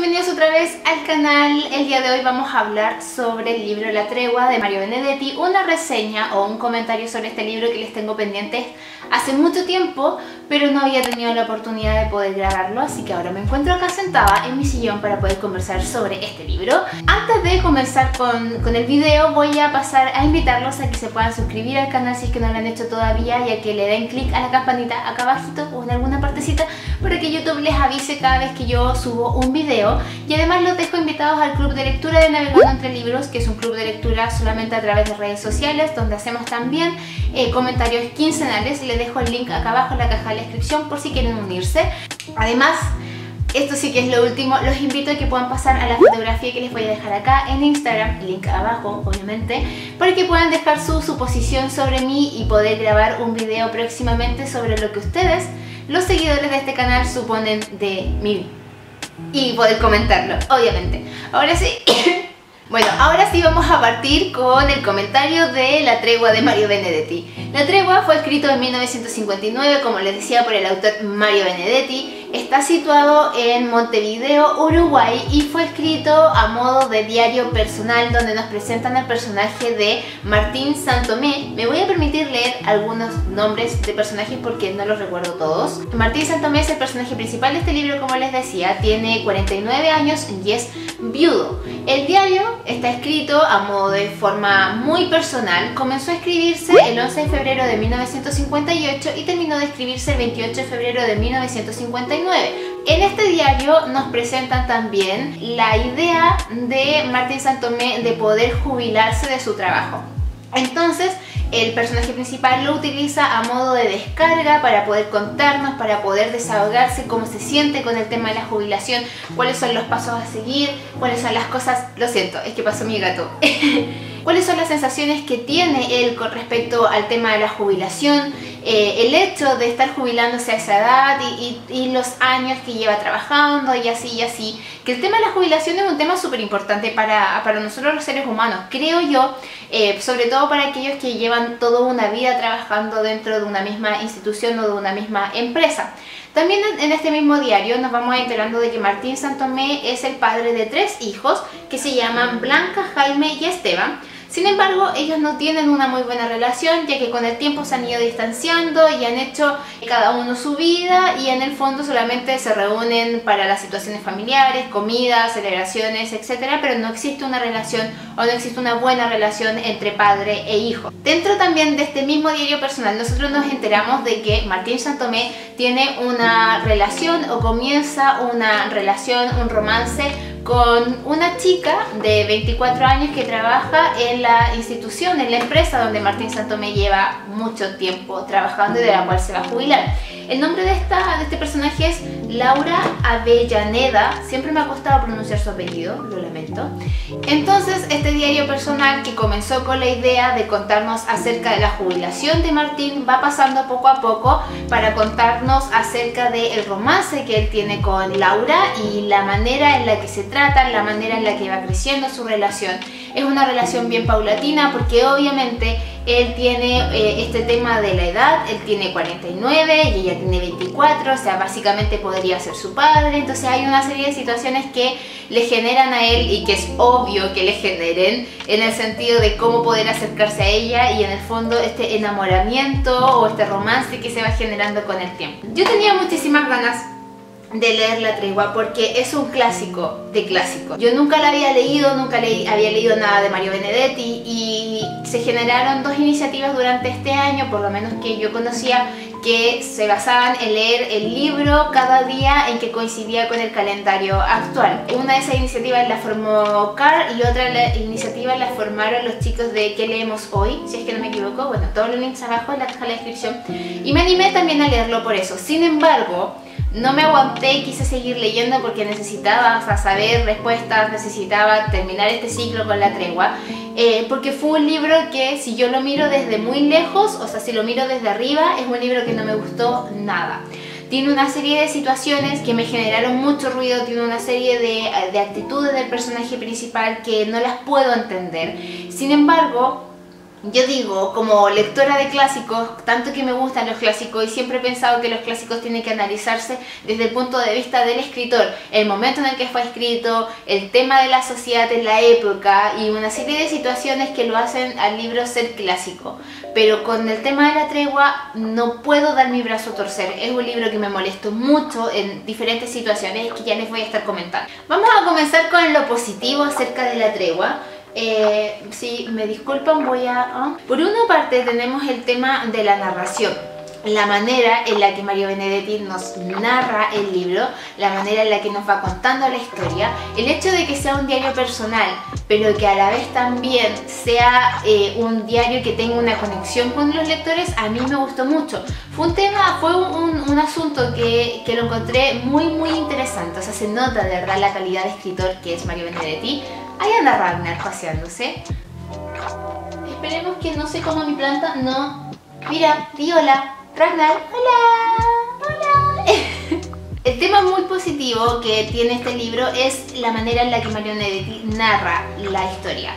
bienvenidos otra vez al canal. El día de hoy vamos a hablar sobre el libro La Tregua de Mario Benedetti, una reseña o un comentario sobre este libro que les tengo pendientes hace mucho tiempo, pero no había tenido la oportunidad de poder grabarlo, así que ahora me encuentro acá sentada en mi sillón para poder conversar sobre este libro. Antes de comenzar con, con el video voy a pasar a invitarlos a que se puedan suscribir al canal si es que no lo han hecho todavía y a que le den clic a la campanita acá abajito o en alguna partecita para que YouTube les avise cada vez que yo subo un video y además los dejo invitados al club de lectura de Navegando entre Libros que es un club de lectura solamente a través de redes sociales donde hacemos también eh, comentarios quincenales y les dejo el link acá abajo en la caja de la descripción por si quieren unirse además esto sí que es lo último, los invito a que puedan pasar a la fotografía que les voy a dejar acá en Instagram, link abajo obviamente, para que puedan dejar su suposición sobre mí y poder grabar un video próximamente sobre lo que ustedes, los seguidores de este canal, suponen de mí y poder comentarlo, obviamente. Ahora sí, bueno, ahora sí vamos a partir con el comentario de La tregua de Mario Benedetti. La tregua fue escrito en 1959, como les decía, por el autor Mario Benedetti. Está situado en Montevideo, Uruguay y fue escrito a modo de diario personal donde nos presentan al personaje de Martín Santomé. Me voy a permitir leer algunos nombres de personajes porque no los recuerdo todos. Martín Santomé es el personaje principal de este libro, como les decía, tiene 49 años y es viudo. El diario está escrito a modo de forma muy personal. Comenzó a escribirse el 11 de febrero de 1958 y terminó de escribirse el 28 de febrero de 1959. En este diario nos presentan también la idea de Martín Santomé de poder jubilarse de su trabajo. Entonces, el personaje principal lo utiliza a modo de descarga para poder contarnos, para poder desahogarse cómo se siente con el tema de la jubilación, cuáles son los pasos a seguir, cuáles son las cosas... Lo siento, es que pasó mi gato. cuáles son las sensaciones que tiene él con respecto al tema de la jubilación, eh, el hecho de estar jubilándose a esa edad y, los años que lleva trabajando y así y así. Que el tema de la jubilación es un tema súper importante para, para, nosotros los seres humanos, creo yo, eh, sobre todo para aquellos que llevan toda una vida trabajando dentro de una misma institución o de una misma empresa. También en este mismo diario nos vamos enterando de que Martín Santomé es el padre de tres hijos que se llaman Blanca, Jaime y Esteban sin embargo, ellos no tienen una muy buena relación ya que con el tiempo se han ido distanciando y han hecho cada uno su vida y en el fondo solamente se reúnen para las situaciones familiares, comidas, celebraciones, etc. Pero no existe una relación o no existe una buena relación entre padre e hijo. Dentro también de este mismo diario personal nosotros nos enteramos de que Martín Santomé tiene una relación o comienza una relación, un romance con una chica de 24 años que trabaja en la institución, en la empresa donde Martín Santomé lleva mucho tiempo trabajando y de la cual se va a jubilar. El nombre de, esta, de este personaje es Laura Avellaneda, siempre me ha costado pronunciar su apellido, lo lamento. Entonces, este diario personal que comenzó con la idea de contarnos acerca de la jubilación de Martín va pasando poco a poco para contarnos acerca del romance que él tiene con Laura y la manera en la que se trata, la manera en la que va creciendo su relación. Es una relación bien paulatina porque obviamente él tiene eh, este tema de la edad, él tiene 49 y ella tiene 24, o sea, básicamente podría ser su padre, entonces hay una serie de situaciones que le generan a él y que es obvio que le generen en el sentido de cómo poder acercarse a ella y en el fondo este enamoramiento o este romance que se va generando con el tiempo. Yo tenía muchísimas ganas de leer La Tregua porque es un clásico de clásicos. Yo nunca la había leído, nunca le había leído nada de Mario Benedetti y se generaron dos iniciativas durante este año, por lo menos que yo conocía, que se basaban en leer el libro cada día en que coincidía con el calendario actual. Una de esas iniciativas la formó Carl y otra la iniciativa la formaron los chicos de ¿Qué leemos hoy? Si es que no me equivoco, bueno, todos los links abajo en la caja de descripción. Y me animé también a leerlo por eso. Sin embargo, no me aguanté quise seguir leyendo porque necesitaba saber respuestas, necesitaba terminar este ciclo con la tregua, eh, porque fue un libro que si yo lo miro desde muy lejos, o sea, si lo miro desde arriba, es un libro que no me gustó nada. Tiene una serie de situaciones que me generaron mucho ruido, tiene una serie de, de actitudes del personaje principal que no las puedo entender. Sin embargo, yo digo, como lectora de clásicos, tanto que me gustan los clásicos y siempre he pensado que los clásicos tienen que analizarse desde el punto de vista del escritor, el momento en el que fue escrito, el tema de la sociedad en la época y una serie de situaciones que lo hacen al libro ser clásico. Pero con el tema de la tregua no puedo dar mi brazo a torcer. Es un libro que me molestó mucho en diferentes situaciones que ya les voy a estar comentando. Vamos a comenzar con lo positivo acerca de la tregua. Eh, si me disculpan voy a... ¿ah? Por una parte tenemos el tema de la narración la manera en la que Mario Benedetti nos narra el libro, la manera en la que nos va contando la historia, el hecho de que sea un diario personal, pero que a la vez también sea eh, un diario que tenga una conexión con los lectores, a mí me gustó mucho. Fue un tema, fue un, asunto que, que, lo encontré muy muy interesante, o sea, se nota de verdad la calidad de escritor que es Mario Benedetti. Ahí anda Ragnar paseándose. Esperemos que no se coma mi planta. No. Mira, Viola. Ragnar. Hola. Hola. El tema muy positivo que tiene este libro es la manera en la que Mario Benedetti narra la historia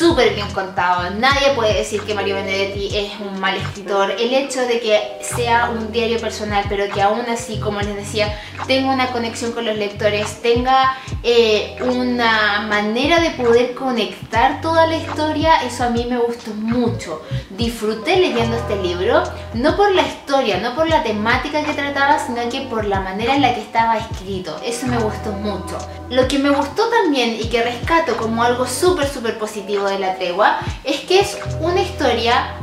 súper bien contado. Nadie puede decir que Mario Benedetti es un mal escritor. El hecho de que sea un diario personal, pero que aún así, como les decía, tenga una conexión con los lectores, tenga eh, una manera de poder conectar toda la historia, eso a mí me gustó mucho. Disfruté leyendo este libro, no por la historia, no por la temática que trataba, sino que por la manera en la que estaba escrito. Eso me gustó mucho. Lo que me gustó también y que rescato como algo súper, súper positivo de la tregua es que es una historia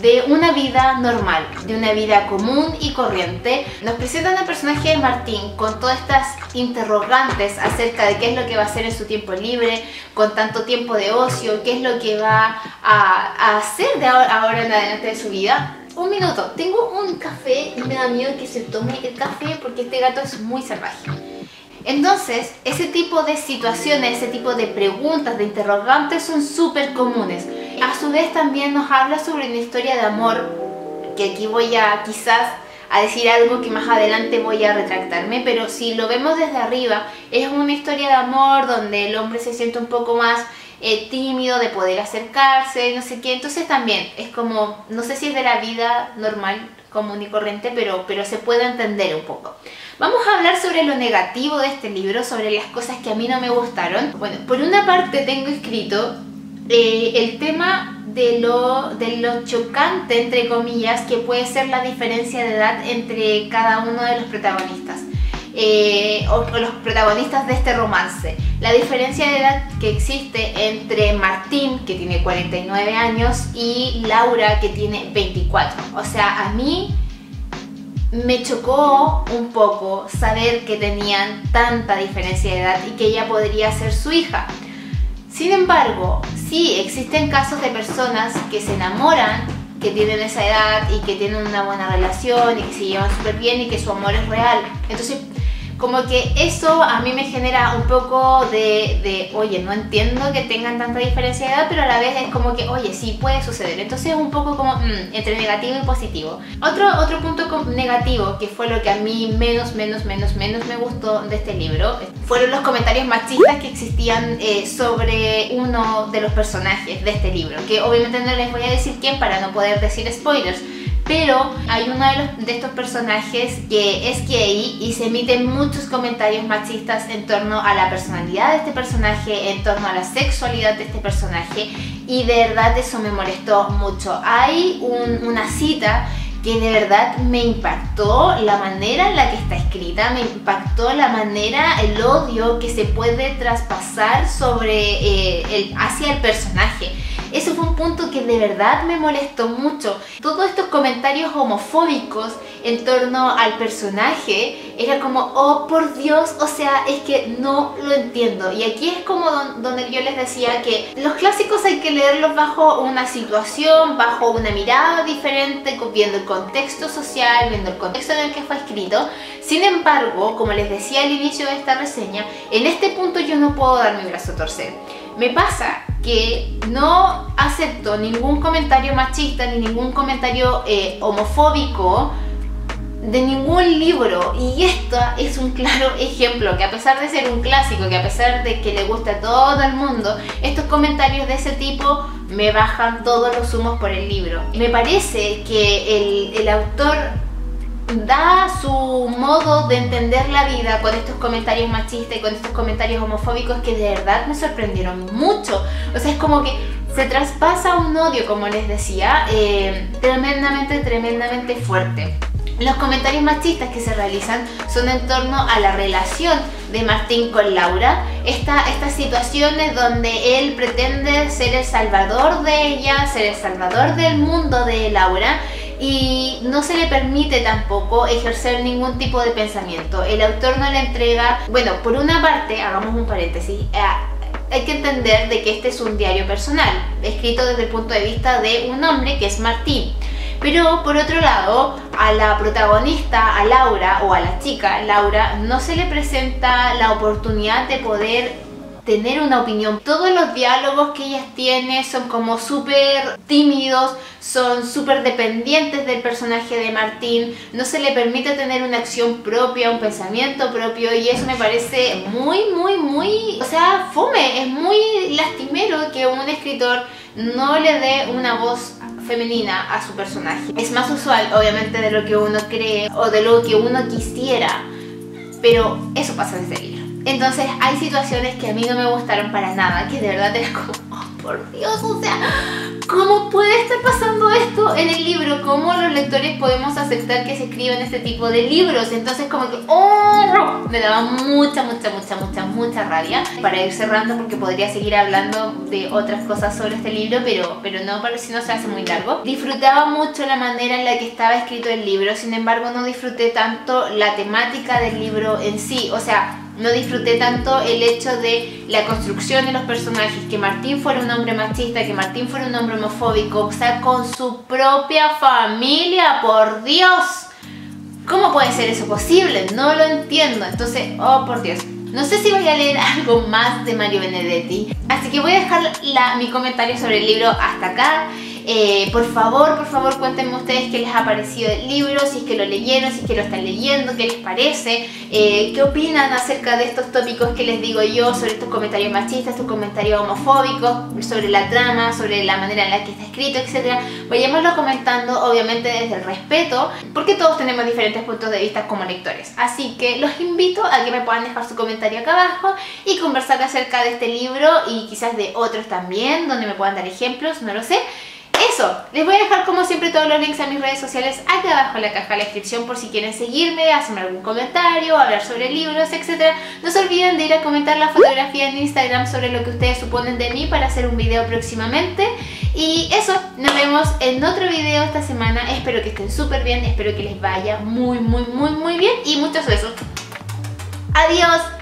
de una vida normal, de una vida común y corriente. Nos presentan al personaje de Martín con todas estas interrogantes acerca de qué es lo que va a hacer en su tiempo libre, con tanto tiempo de ocio, qué es lo que va a, hacer de ahora, en adelante de su vida. Un minuto, tengo un café y me da miedo que se tome el café porque este gato es muy salvaje. Entonces, ese tipo de situaciones, ese tipo de preguntas, de interrogantes son súper comunes. A su vez también nos habla sobre una historia de amor, que aquí voy a quizás a decir algo que más adelante voy a retractarme, pero si lo vemos desde arriba, es una historia de amor donde el hombre se siente un poco más eh, tímido de poder acercarse, no sé qué, entonces también es como, no sé si es de la vida normal, común y corriente, pero, pero se puede entender un poco. Vamos a hablar sobre lo negativo de este libro, sobre las cosas que a mí no me gustaron. Bueno, por una parte tengo escrito eh, el tema de lo, de lo chocante, entre comillas, que puede ser la diferencia de edad entre cada uno de los protagonistas. Eh, o, los protagonistas de este romance. La diferencia de edad que existe entre Martín, que tiene 49 años, y Laura, que tiene 24. O sea, a mí me chocó un poco saber que tenían tanta diferencia de edad y que ella podría ser su hija. Sin embargo, sí existen casos de personas que se enamoran, que tienen esa edad y que tienen una buena relación y que se llevan súper bien y que su amor es real. Entonces, como que eso a mí me genera un poco de, oye, no entiendo que tengan tanta diferencia de edad, pero a la vez es como que, oye, sí puede suceder. Entonces es un poco como mm, entre negativo y positivo. Otro, otro punto negativo, que fue lo que a mí menos, menos, menos, menos me gustó de este libro, fueron los comentarios machistas que existían eh, sobre uno de los personajes de este libro, que obviamente no les voy a decir quién para no poder decir spoilers pero hay uno de, estos personajes que es gay y se emiten muchos comentarios machistas en torno a la personalidad de este personaje, en torno a la sexualidad de este personaje y de verdad eso me molestó mucho. Hay una cita que de verdad me impactó la manera en la que está escrita, me impactó la manera, el odio que se puede traspasar sobre eh, hacia el personaje. Eso fue un punto que de verdad me molestó mucho. Todos estos comentarios homofóbicos en torno al personaje era como, oh por Dios, o sea, es que no lo entiendo. Y aquí es como donde yo les decía que los clásicos hay que leerlos bajo una situación, bajo una mirada diferente, viendo el contexto social, viendo el contexto en el que fue escrito. Sin embargo, como les decía al inicio de esta reseña, en este punto yo no puedo dar mi brazo a torcer. Me pasa que no acepto ningún comentario machista ni ningún comentario eh, homofóbico de ningún libro y esto es un claro ejemplo que a pesar de ser un clásico, que a pesar de que le guste a todo el mundo, estos comentarios de ese tipo me bajan todos los humos por el libro. Me parece que el, el autor da su modo de entender la vida con estos comentarios machistas y con estos comentarios homofóbicos que de verdad me sorprendieron mucho. O sea, es como que se traspasa un odio, como les decía, eh, tremendamente, tremendamente fuerte. Los comentarios machistas que se realizan son en torno a la relación de Martín con Laura, Esta, estas situaciones donde él pretende ser el salvador de ella, ser el salvador del mundo de Laura y no se le permite tampoco ejercer ningún tipo de pensamiento. El autor no le entrega, bueno, por una parte, hagamos un paréntesis, eh, hay que entender de que este es un diario personal, escrito desde el punto de vista de un hombre que es Martín. Pero por otro lado, a la protagonista, a Laura o a la chica, Laura, no se le presenta la oportunidad de poder tener una opinión. Todos los diálogos que ella tiene son como súper tímidos, son súper dependientes del personaje de Martín, no se le permite tener una acción propia, un pensamiento propio y eso me parece muy, muy, muy, o sea, fome, es muy lastimero que un escritor no le dé una voz femenina a su personaje. Es más usual, obviamente, de lo que uno cree o de lo que uno quisiera, pero eso pasa desde libro. Entonces hay situaciones que a mí no me gustaron para nada, que de verdad es como, oh, por Dios, o sea, ¿cómo puede estar pasando esto en el libro? ¿Cómo los lectores podemos aceptar que se escriban este tipo de libros? Entonces como que, oh, me daba mucha, mucha, mucha, mucha, mucha rabia. Para ir cerrando porque podría seguir hablando de otras cosas sobre este libro, pero, pero no, para si no se hace muy largo. Disfrutaba mucho la manera en la que estaba escrito el libro, sin embargo no disfruté tanto la temática del libro en sí, o sea, no disfruté tanto el hecho de la construcción de los personajes, que Martín fuera un hombre machista, que Martín fuera un hombre homofóbico, o sea, con su propia familia, por Dios. ¿Cómo puede ser eso posible? No lo entiendo. Entonces, oh por Dios. No sé si voy a leer algo más de Mario Benedetti, así que voy a dejar mi comentario sobre el libro hasta acá. Eh, por favor, por favor, cuéntenme ustedes qué les ha parecido el libro, si es que lo leyeron, si es que lo están leyendo, qué les parece, eh, qué opinan acerca de estos tópicos que les digo yo, sobre estos comentarios machistas, estos comentarios homofóbicos, sobre la trama, sobre la manera en la que está escrito, etc. Vayámoslo comentando, obviamente desde el respeto, porque todos tenemos diferentes puntos de vista como lectores. Así que los invito a que me puedan dejar su comentario acá abajo y conversar acerca de este libro y quizás de otros también, donde me puedan dar ejemplos, no lo sé les voy a dejar como siempre todos los links a mis redes sociales aquí abajo en la caja de la descripción por si quieren seguirme, hacerme algún comentario, hablar sobre libros, etc. No se olviden de ir a comentar la fotografía en Instagram sobre lo que ustedes suponen de mí para hacer un video próximamente. Y eso, nos vemos en otro video esta semana. Espero que estén súper bien, espero que les vaya muy, muy, muy, muy bien y muchos besos. Adiós.